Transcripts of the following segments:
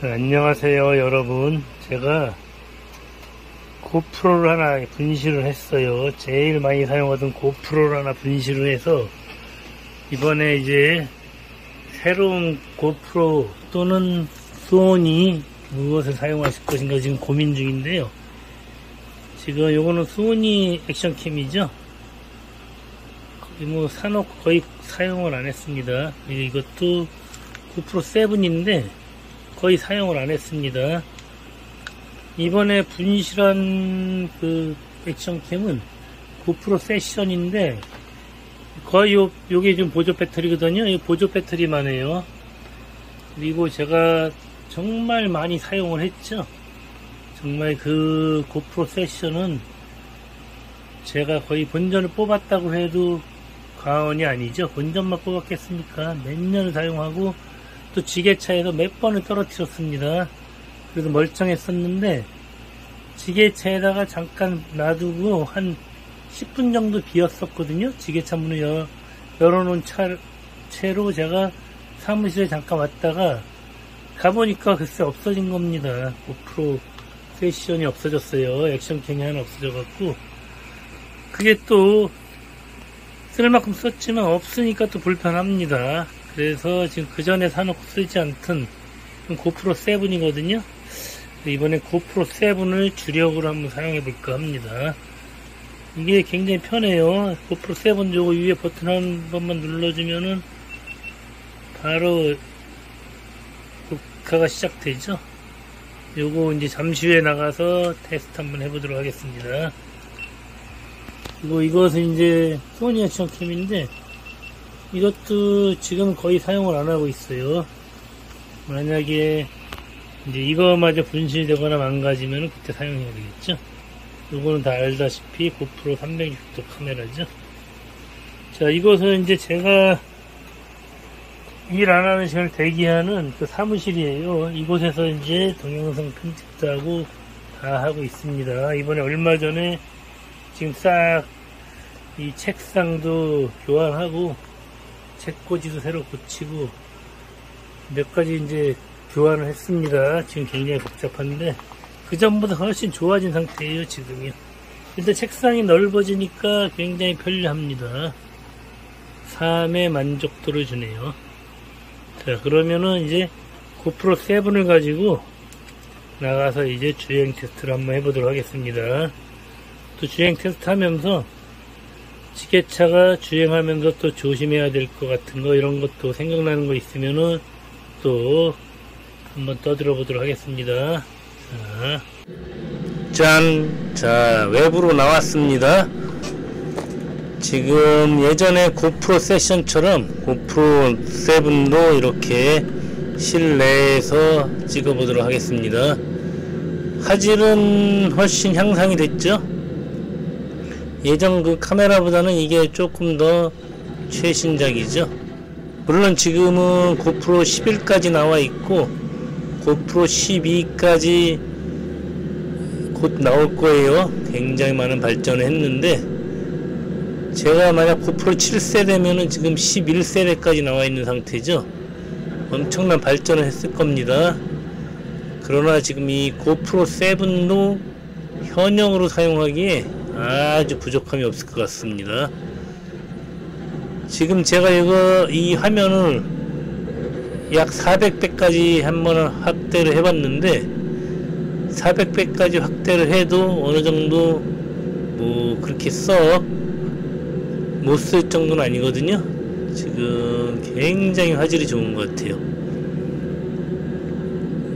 자, 안녕하세요 여러분. 제가 고프로를 하나 분실을 했어요. 제일 많이 사용하던 고프로를 하나 분실을 해서 이번에 이제 새로운 고프로 또는 소니 무엇을 사용하실 것인가 지금 고민 중인데요. 지금 요거는 소니 액션캠이죠? 거의 뭐 사놓고 거의 사용을 안 했습니다. 이것도 고프로 7인데 거의 사용을 안 했습니다. 이번에 분실한 그 액션캠은 고프로 세션인데 거의 요, 요게 지금 보조 배터리거든요. 이 보조 배터리만 해요. 그리고 제가 정말 많이 사용을 했죠. 정말 그 고프로 세션은 제가 거의 본전을 뽑았다고 해도 과언이 아니죠. 본전만 뽑았겠습니까? 몇 년을 사용하고 또 지게차에서 몇 번을 떨어뜨렸습니다. 그래서 멀쩡했었는데 지게차에다가 잠깐 놔두고 한 10분 정도 비었었거든요. 지게차 문을 열, 열어놓은 차, 채로 제가 사무실에 잠깐 왔다가 가보니까 글쎄 없어진 겁니다. 고프로 세션이 없어졌어요. 액션캠이 하나 없어져갖고 그게 또 쓸 만큼 썼지만 없으니까 또 불편합니다. 그래서 지금 그 전에 사놓고 쓰지 않던 고프로 7이거든요. 이번에 고프로 7을 주력으로 한번 사용해 볼까 합니다. 이게 굉장히 편해요. 고프로 7 요거 위에 버튼 한 번만 눌러주면은 바로 녹화가 시작되죠. 요거 이제 잠시 후에 나가서 테스트 한번 해보도록 하겠습니다. 그리고 이것은 이제 소니 액션 캠인데 이것도 지금 거의 사용을 안 하고 있어요. 만약에 이제 이거마저 분실되거나 망가지면 그때 사용해야 되겠죠. 이거는 다 알다시피 고프로 360도 카메라죠. 자, 이것은 이제 제가 일 안 하는 시간을 대기하는 그 사무실이에요. 이곳에서 이제 동영상 편집도 하고 다 하고 있습니다. 이번에 얼마 전에 지금 싹 이 책상도 교환하고 책꽂이도 새로 고치고 몇 가지 이제 교환을 했습니다. 지금 굉장히 복잡한데 그 전보다 훨씬 좋아진 상태예요 지금요. 일단 책상이 넓어지니까 굉장히 편리합니다. 삶의 만족도를 주네요. 자 그러면은 이제 고프로 7을 가지고 나가서 이제 주행 테스트를 한번 해보도록 하겠습니다. 또 주행 테스트 하면서 지게차가 주행하면서 또 조심해야 될 것 같은 거 이런 것도 생각나는 거 있으면은 또 한번 떠들어 보도록 하겠습니다. 자, 짠! 자, 외부로 나왔습니다. 지금 예전에 고프로 세션처럼 고프로 7도 이렇게 실내에서 찍어 보도록 하겠습니다. 화질은 훨씬 향상이 됐죠? 예전 그 카메라보다는 이게 조금 더 최신작이죠. 물론 지금은 고프로 11까지 나와 있고 고프로 12까지 곧 나올 거예요. 굉장히 많은 발전을 했는데 제가 만약 고프로 7세대면은 지금 11세대까지 나와 있는 상태죠. 엄청난 발전을 했을 겁니다. 그러나 지금 이 고프로 7도 현역으로 사용하기에 아주 부족함이 없을 것 같습니다. 지금 제가 이거 이 화면을 약 400배까지 한번 확대를 해봤는데 400배까지 확대를 해도 어느 정도 뭐 그렇게 썩못쓸 정도는 아니거든요. 지금 굉장히 화질이 좋은 것 같아요.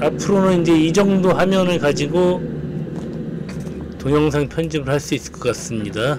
앞으로는 이제 이 정도 화면을 가지고 동영상 편집을 할 수 있을 것 같습니다.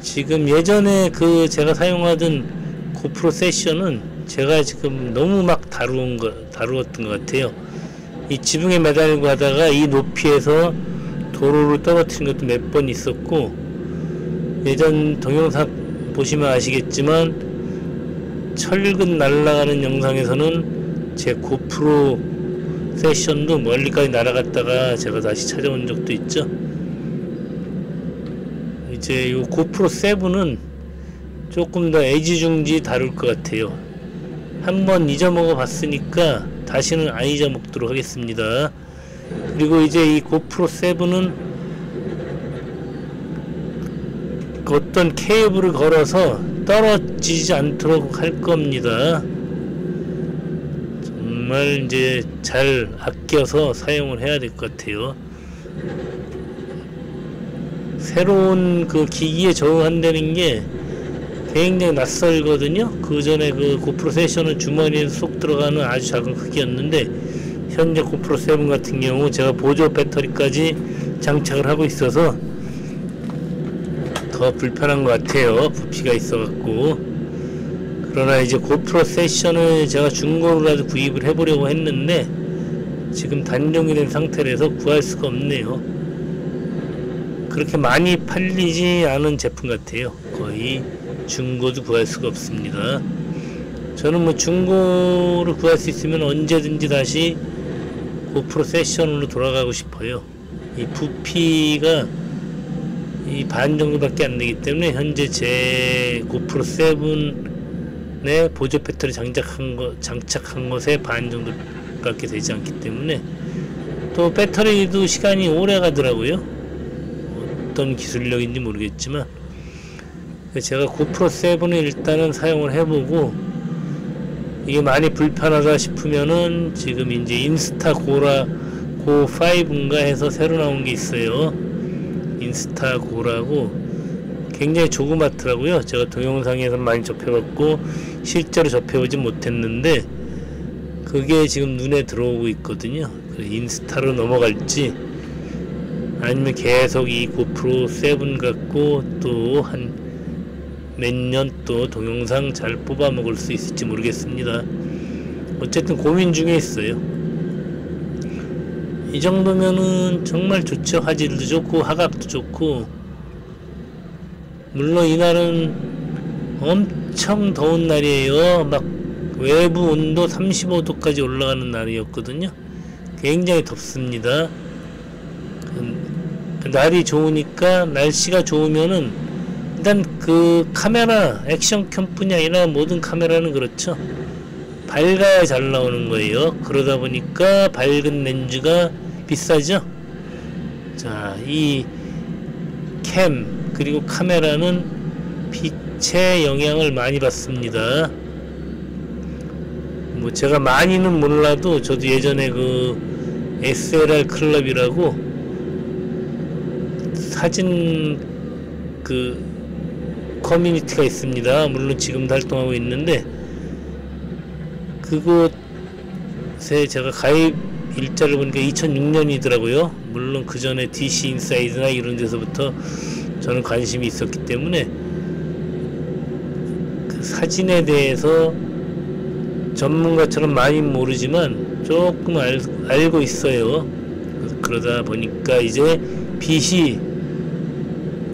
지금 예전에 그 제가 사용하던 고프로 세션은 제가 지금 너무 막 다루은 거, 다루었던 것 같아요. 이 지붕에 매달리고 하다가 이 높이에서 도로를 떨어뜨린 것도 몇 번 있었고, 예전 동영상 보시면 아시겠지만, 철근 날아가는 영상에서는 제 고프로 세션도 멀리까지 날아갔다가 제가 다시 찾아온 적도 있죠. 이제 이 고프로 7은 조금 더 애지중지 다룰 것 같아요. 한번 잊어먹어 봤으니까 다시는 안 잊어먹도록 하겠습니다. 그리고 이제 이 고프로 7은 어떤 케이블을 걸어서 떨어지지 않도록 할 겁니다. 정말 이제 잘 아껴서 사용을 해야 될 것 같아요. 새로운 그 기기에 적응한다는 게 굉장히 낯설거든요. 그 전에 그 고프로 세션은 주머니에 쏙 들어가는 아주 작은 크기였는데 현재 고프로 7 같은 경우 제가 보조 배터리까지 장착을 하고 있어서 더 불편한 것 같아요. 부피가 있어갖고. 그러나 이제 고프로 세션을 제가 중고로라도 구입을 해보려고 했는데 지금 단종이 된 상태라서 구할 수가 없네요. 그렇게 많이 팔리지 않은 제품 같아요. 거의 중고도 구할 수가 없습니다. 저는 뭐 중고를 구할 수 있으면 언제든지 다시 고프로 세션으로 돌아가고 싶어요. 이 부피가 이 반 정도밖에 안 되기 때문에 현재 제 고프로 7 에 보조 배터리 장착한 거 장착한 것의 반 정도밖에 되지 않기 때문에 또 배터리도 시간이 오래 가더라고요. 어떤 기술력인지 모르겠지만 제가 고프로 7을 일단은 사용을 해보고 이게 많이 불편하다 싶으면은 지금 이제 인스타 고라 고 5인가 해서 새로 나온 게 있어요. 인스타 고라고 굉장히 조그맣더라고요. 제가 동영상에서 많이 접해봤고 실제로 접해보진 못했는데 그게 지금 눈에 들어오고 있거든요. 인스타로 넘어갈지 아니면 계속 이 고프로 7 갖고 또 한 몇 년 또 동영상 잘 뽑아 먹을 수 있을지 모르겠습니다. 어쨌든 고민 중에 있어요. 이 정도면은 정말 좋죠. 화질도 좋고 화각도 좋고 물론 이날은 엄청 더운 날이에요. 막 외부 온도 35도까지 올라가는 날이었거든요. 굉장히 덥습니다. 그 날이 좋으니까 날씨가 좋으면은 일단 그 카메라 액션 캠뿐이 아니라 모든 카메라는 그렇죠 밝아야 잘 나오는 거예요 그러다 보니까 밝은 렌즈가 비싸죠 자 이 캠 그리고 카메라는 빛의 영향을 많이 받습니다 뭐 제가 많이는 몰라도 저도 예전에 그 SLR 클럽이라고 사진 그 커뮤니티가 있습니다. 물론 지금도 활동하고 있는데 그곳에 제가 가입 일자를 보니까 2006년이더라고요. 물론 그 전에 DC 인사이드나 이런 데서부터 저는 관심이 있었기 때문에 그 사진에 대해서 전문가처럼 많이 모르지만 조금 알, 알고 있어요. 그러다 보니까 이제 빛이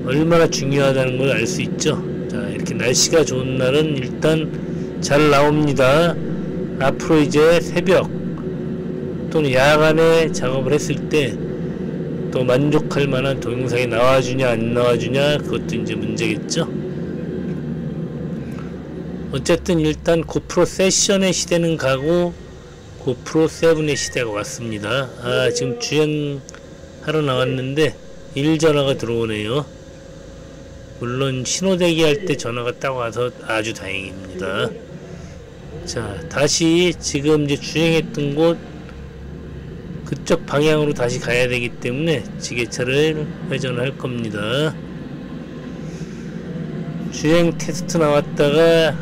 얼마나 중요하다는 걸 알 수 있죠. 자, 이렇게 날씨가 좋은 날은 일단 잘 나옵니다. 앞으로 이제 새벽 또는 야간에 작업을 했을 때 또 만족할 만한 동영상이 나와주냐 안 나와주냐 그것도 이제 문제겠죠. 어쨌든 일단 고프로 세션의 시대는 가고 고프로 7의 시대가 왔습니다. 아 지금 주행하러 나왔는데 일 전화가 들어오네요. 물론 신호대기 할 때 전화가 딱 와서 아주 다행입니다. 자, 다시 지금 이제 주행했던 곳 그쪽 방향으로 다시 가야 되기 때문에 지게차를 회전할 겁니다. 주행 테스트 나왔다가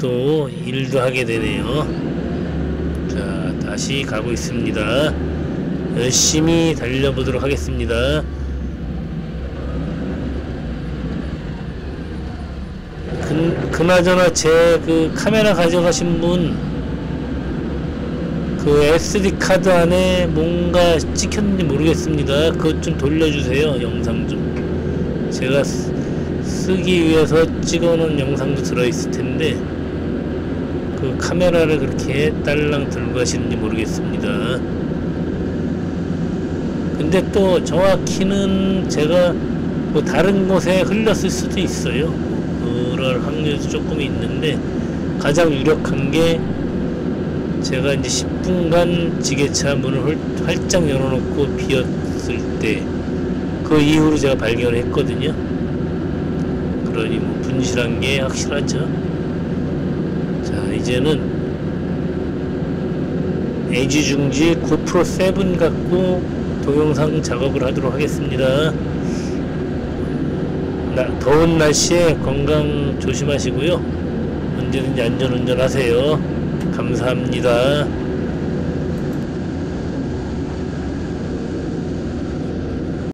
또 일도 하게 되네요. 자, 다시 가고 있습니다. 열심히 달려보도록 하겠습니다. 그, 그나저나 제 그 카메라 가져가신 분 그 SD 카드 안에 뭔가 찍혔는지 모르겠습니다. 그것 좀 돌려주세요. 영상 좀. 제가 쓰, 쓰기 위해서 찍어놓은 영상도 들어있을 텐데 그 카메라를 그렇게 딸랑 들고 가시는지 모르겠습니다. 근데 또 정확히는 제가 뭐 다른 곳에 흘렸을 수도 있어요. 그럴 확률도 조금 있는데 가장 유력한 게 제가 이제 10분간 지게차 문을 홀- 활짝 열어놓고 비었을 때 그 이후로 제가 발견했거든요. 그러니 뭐 분실한 게 확실하죠. 자 이제는 애지중지 고프로 7 갖고 동영상 작업을 하도록 하겠습니다. 나- 더운 날씨에 건강 조심하시고요. 언제든지 안전운전 하세요. 감사합니다.